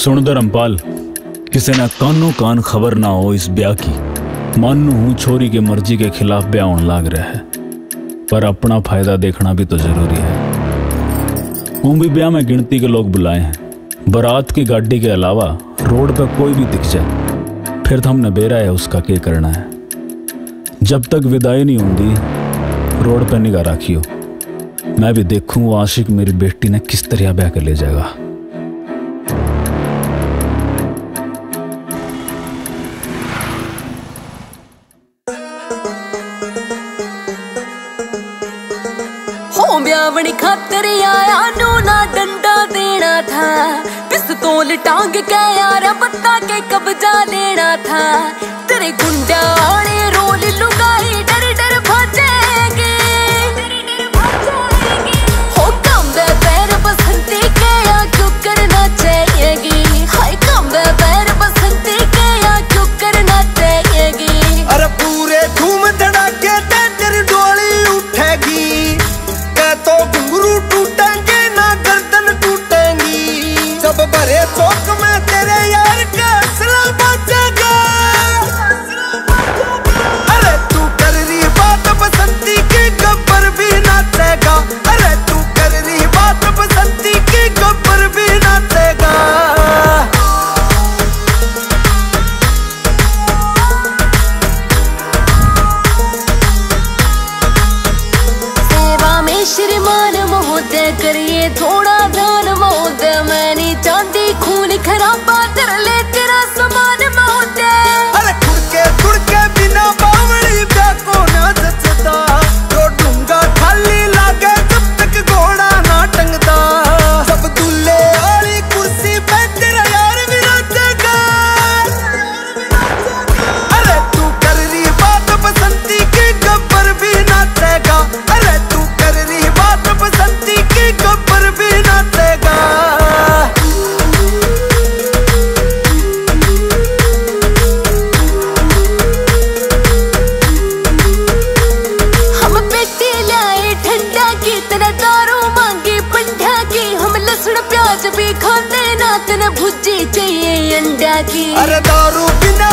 सुन धर्मपाल किसी ने कानो कान खबर ना हो इस ब्याह की। मानू हूँ छोरी के मर्ज़ी के खिलाफ ब्याह होने लाग रहा है, पर अपना फ़ायदा देखना भी तो ज़रूरी है। हूँ भी ब्याह में गिनती के लोग बुलाए हैं, बारात की गाड़ी के अलावा रोड पर कोई भी दिख जाए, फिर तो हमने बेरा है उसका क्या करना है। जब तक विदाई नहीं होंगी, रोड पर निगाह रखियो। मैं भी देखूँ वो आशिक मेरी बेटी ने किस तरह ब्याह कर ले जाएगा। ब्यावणी खातर आया नू डंडा देना था। पिस्तौल टांग के यार पत्ता के कब्जा लेना था। तेरे गुंडा वाले थोड़ा ध्यान महोदय मैं नहीं चाहती खून खराबा कर ले ना चाहिए अरे दारू बिना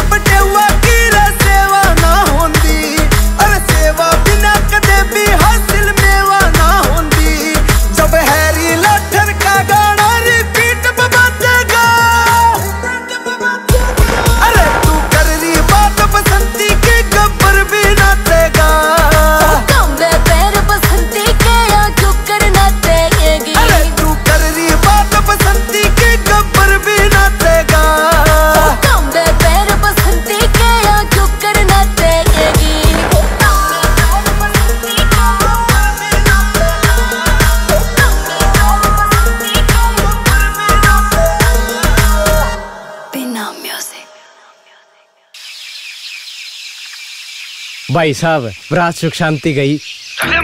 भाई साहब रात सुख शांति गई। चले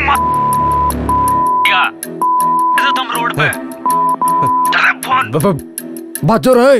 क्या? तुम रोड पे चले फ़ोन बाजो रहे